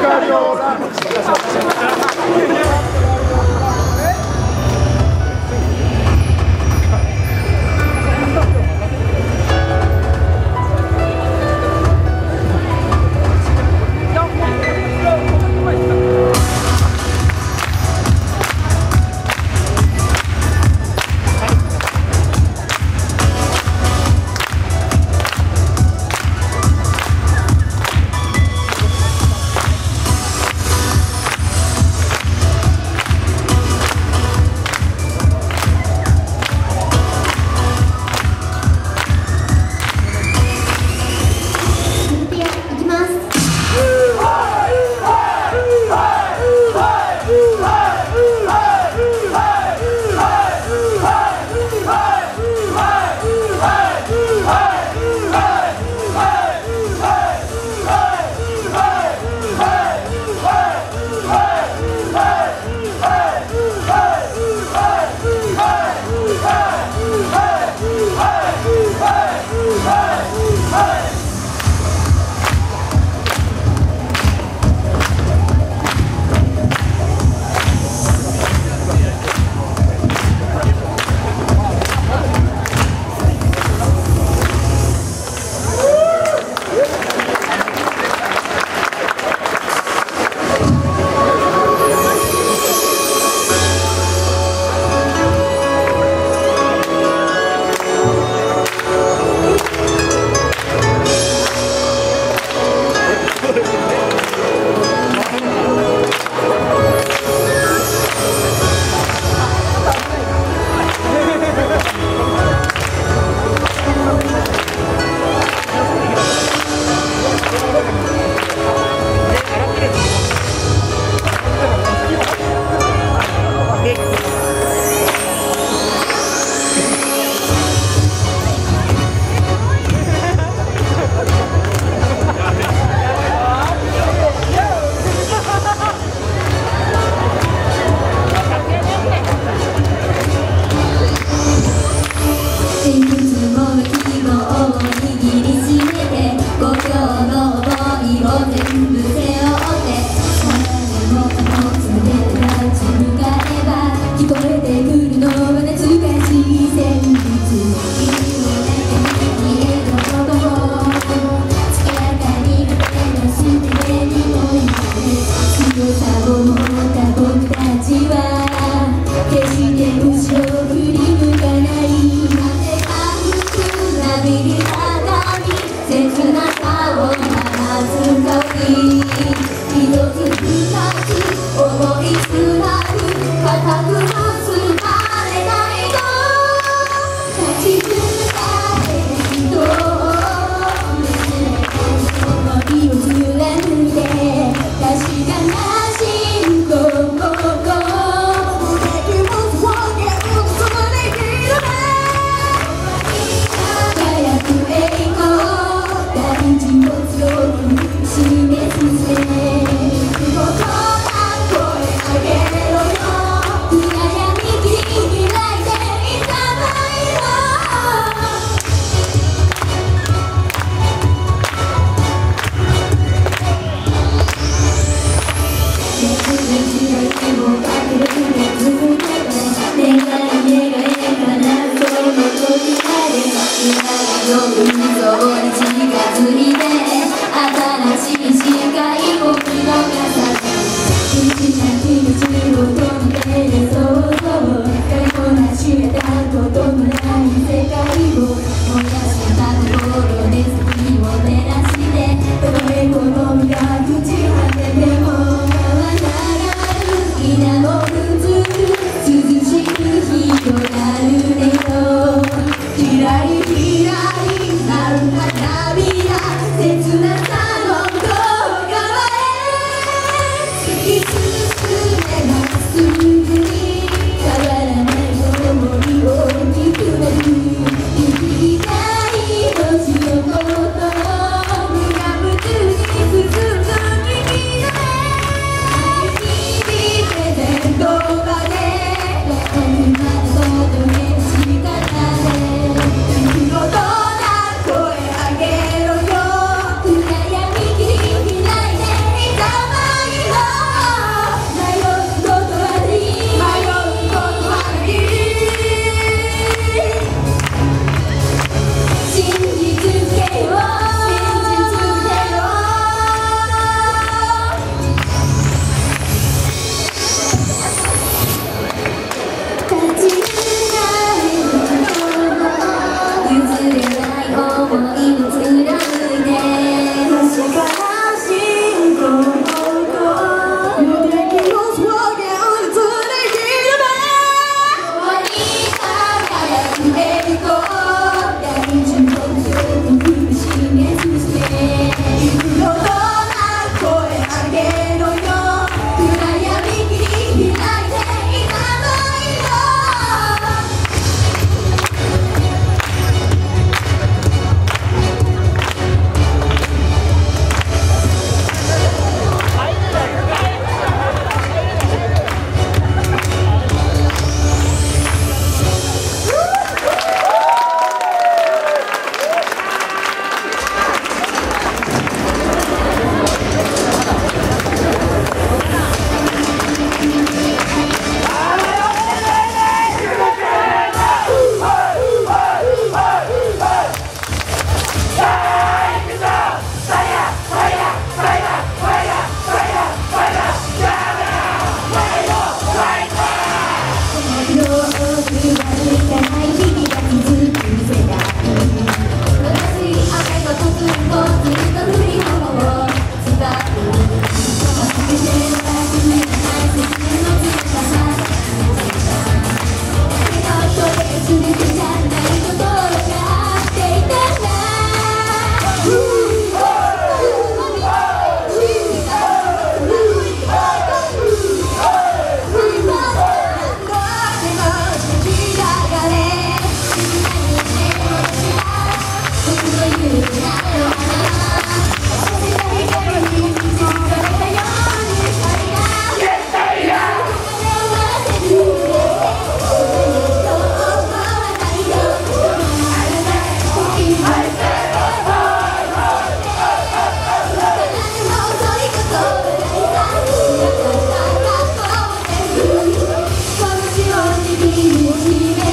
海に see.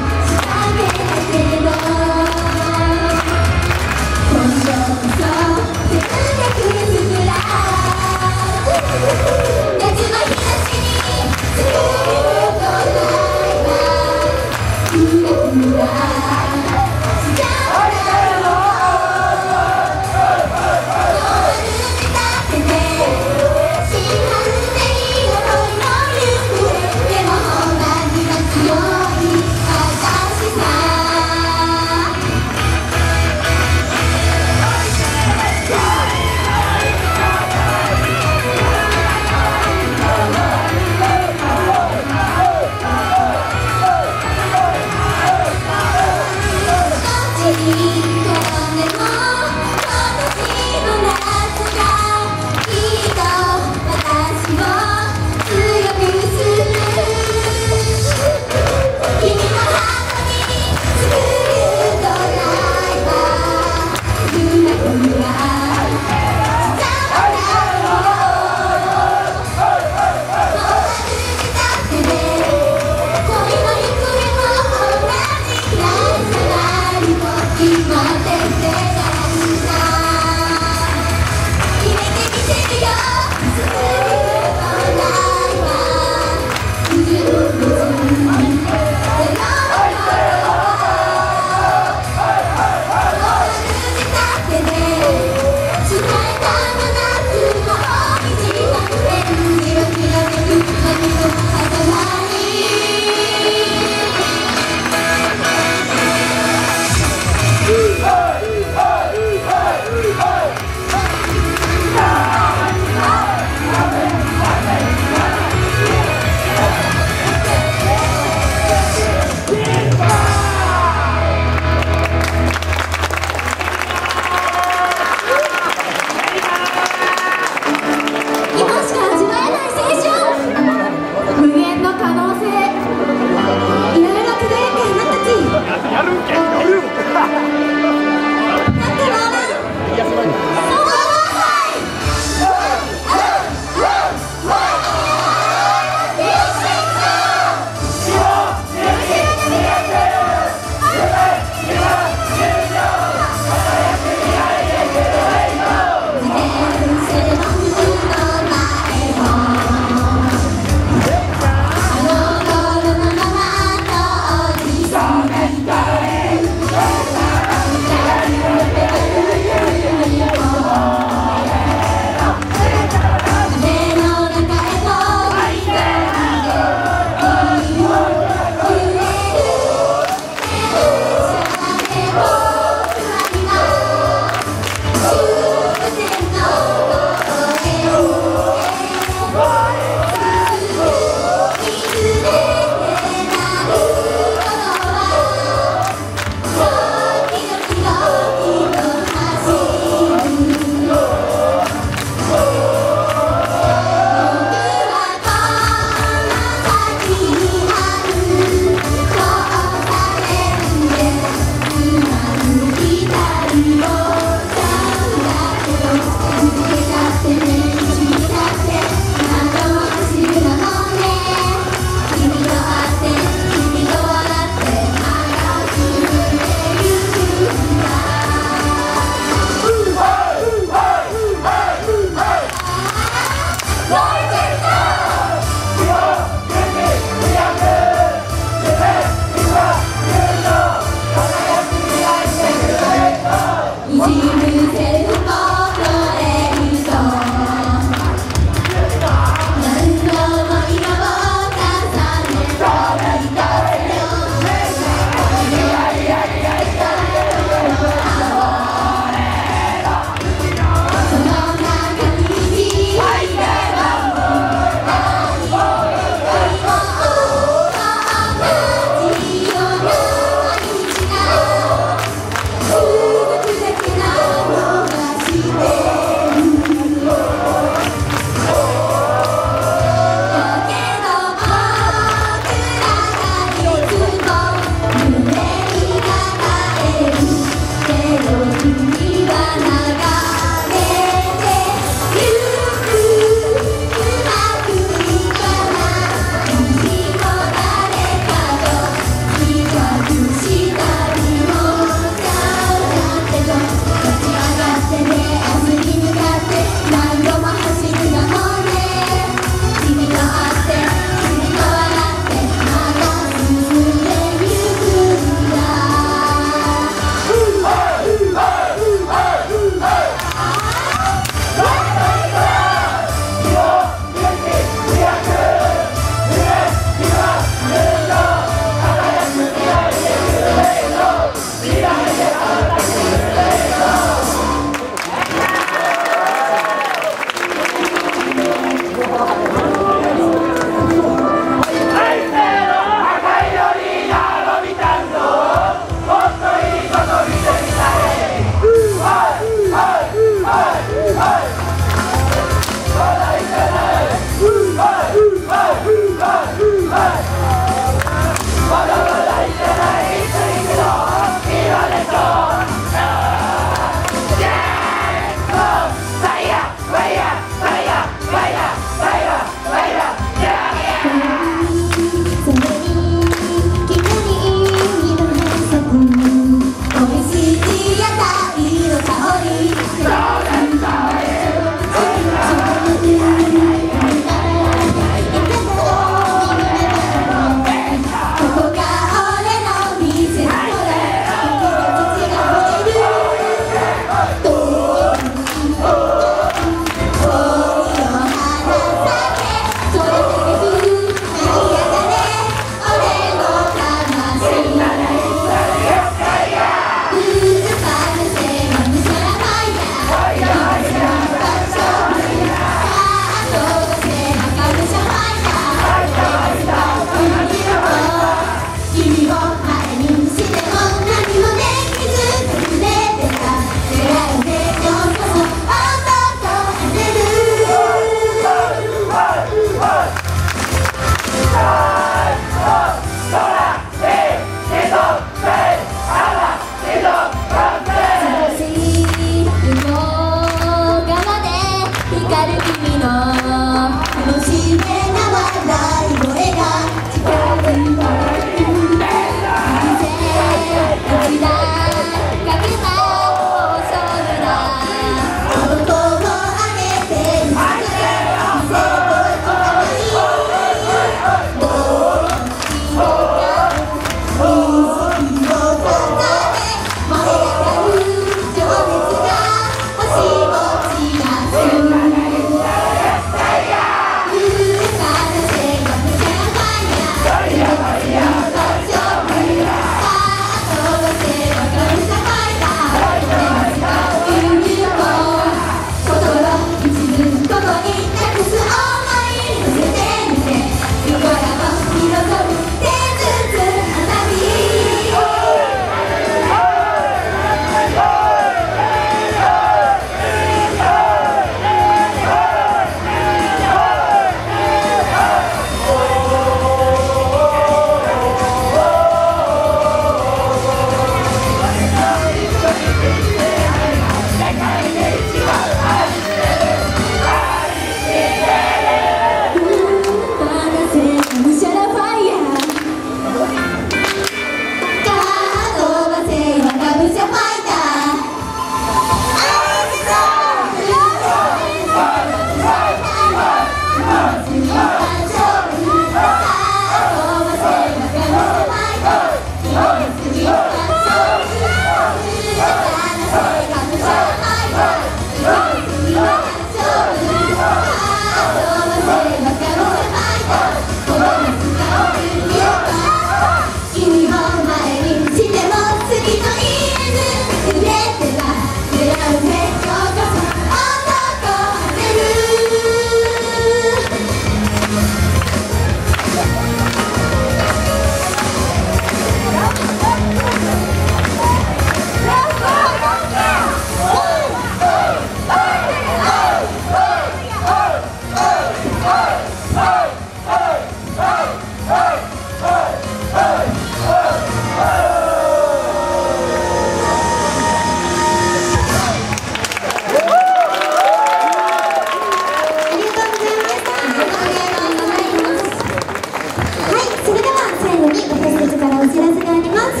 からお知らせがあります。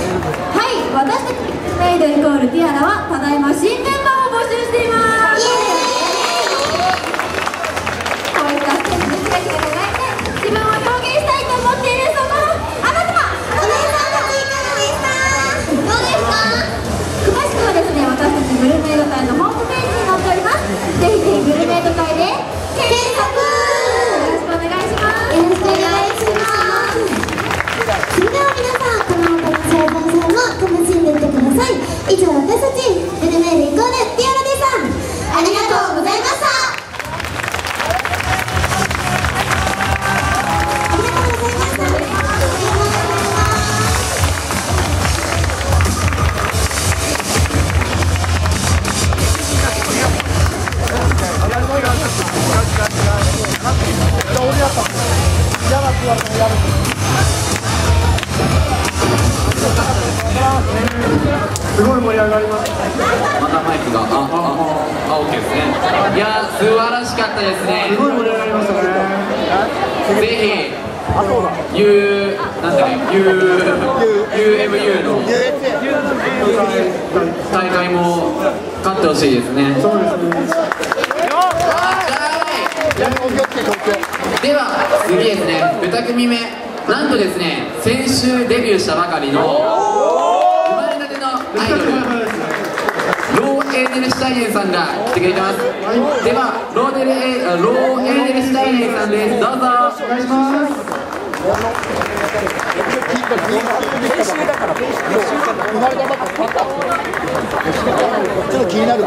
はい私たちメイドイコールティアラはただいま新メンバーを募集しています。こういったステージでキラキラ輝いて自分を表現したいと思っているそのあなた。はお姉さんたちいかがでしたどうですか？詳しくはですね私たちグルメイド会のホームページに載っております。ぜひぜひグルメイド会で検索の感想も楽しんでいってください以上私たちブルメールイコールィアノでさんありがとうございましたやばくやばくやばく。すごい盛り上がりますまたマイクがああああ OK ですねいや素晴らしかったですねすごい盛り上がりましたねぜひ U なんだっけ U UMU の大会も勝ってほしいですねそうですねでは次ですね2組目なんとですね先週デビューしたばかりのーエーデルシュタイネンさんが来てくれてます。ではローデルエーローエーデルシュタイネンさんです。どうぞ。お願いしますちょっと気になる